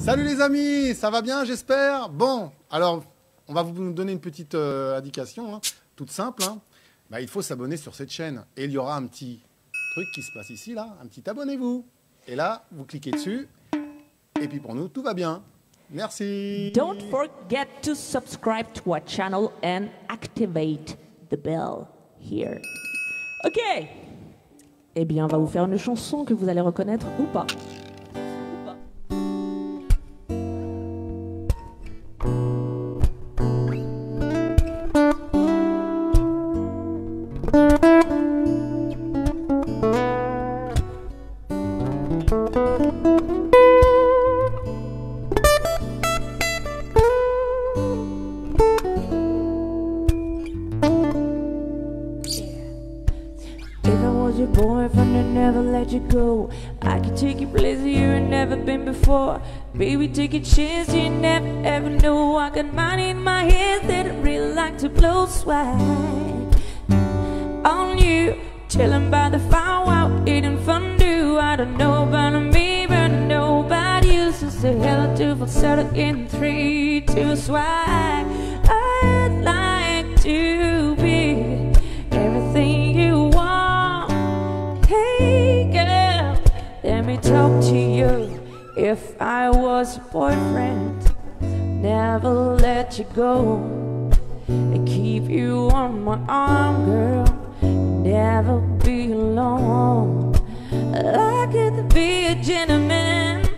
Salut les amis, ça va bien j'espère Bon, alors on va vous donner une petite euh, indication, hein, toute simple. hein. Bah, il faut s'abonner sur cette chaîne et il y aura un petit truc qui se passe ici, là, un petit abonnez-vous. Et là, vous cliquez dessus et puis pour nous, tout va bien. Merci. Don't forget to subscribe to our channel and activate the bell here. Ok. Eh bien, on va vous faire une chanson que vous allez reconnaître ou pas. Boyfriend and never let you go, I could take you places you had never been before. Baby, take a chance, you never ever know. I got money in my head that I really like to blow you. Chilling by the fire while eating fondue. I don't know about me, but you. So say hello to falsetto in three, two, swag. I'd like to be everything you want. Hey girl, let me talk to you. If I was your boyfriend, never let you go. And keep you on my arm, girl. Never be alone. I could be a gentleman,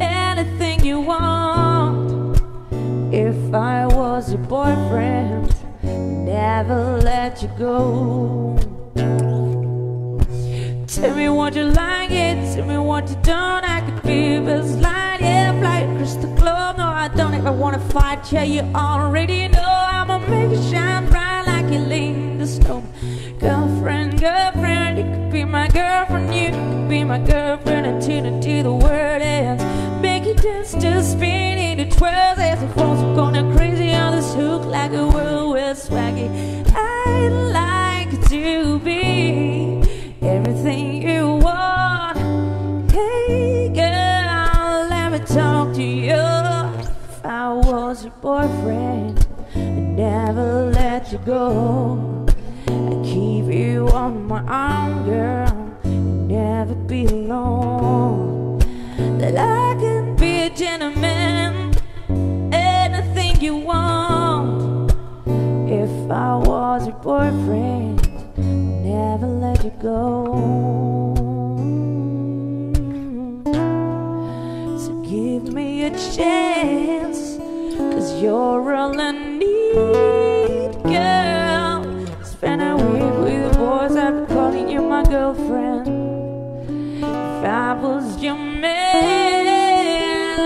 anything you want. If I was your boyfriend, never let you go. Tell me what you like, yeah. Tell me what you don't. I could be best light, yeah. Fly across the globe. No, I don't ever wanna fight, yeah. You already know I'ma make it shine bright lean the snow. Girlfriend, girlfriend, you could be my girlfriend. You could be my girlfriend until until the world ends. Make you dance to spin into twirls as the phones are going crazy on this hook like a whirlwind swaggy. I'd like to be everything you want. Hey girl, let me talk to you. If I was your boyfriend, I'd never let you go. I'd keep you on my arm, girl. you Never be alone. That I can be a gentleman, anything you want. If I was your boyfriend, never let you go. So give me a chance, cause you're all I need, I was your man,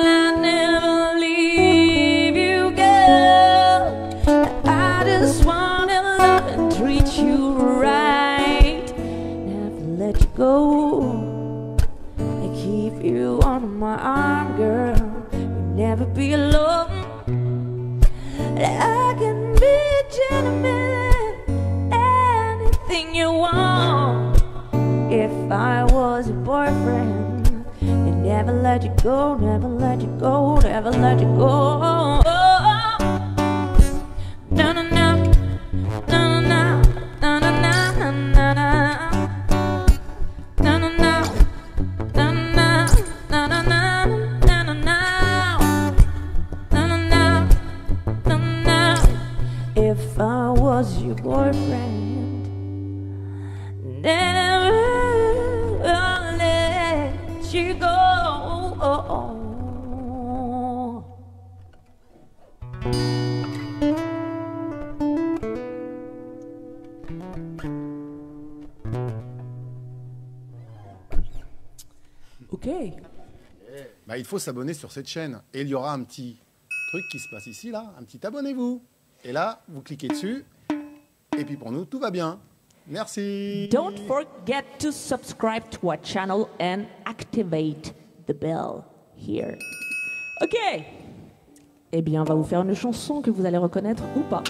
I'd never leave you, girl. I just wanna love and treat you right. Never let you go. I keep you on my arm, girl. You'll never be alone. I can be a gentleman, anything you want. If I was your boyfriend, I'd never let you go, never let you go, never let you go. No, no, no, no, no, no, no, no, no, no. If I was your boyfriend, never Ok. Bah, il faut s'abonner sur cette chaîne et il y aura un petit truc qui se passe ici, là, un petit abonnez-vous. Et là, vous cliquez dessus et puis pour nous, tout va bien. Merci. Don't forget to subscribe to our channel and activate the bell here. Ok. Eh bien, on va vous faire une chanson que vous allez reconnaître ou pas.